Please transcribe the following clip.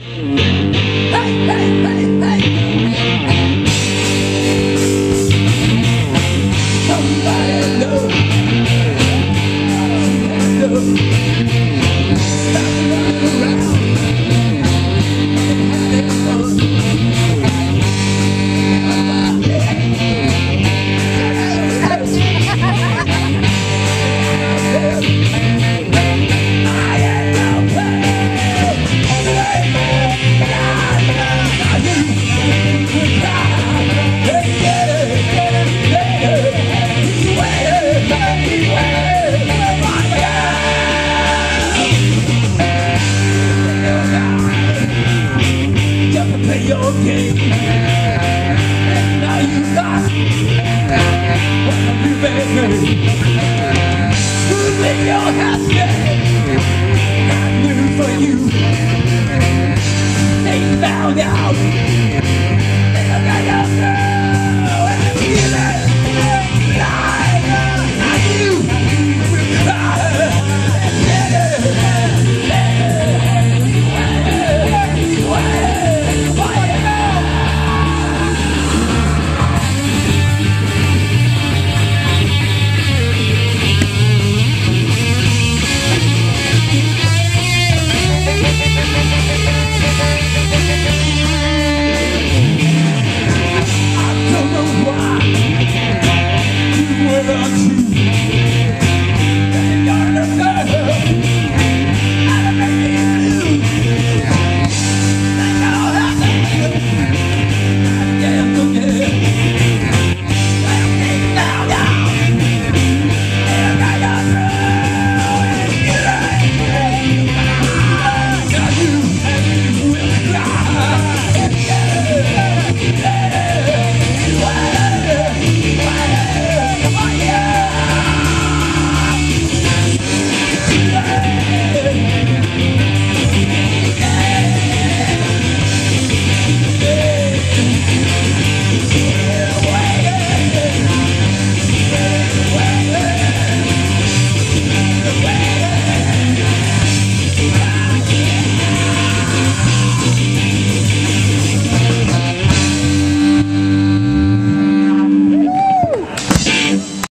hey, hey, hey. for you. They found out.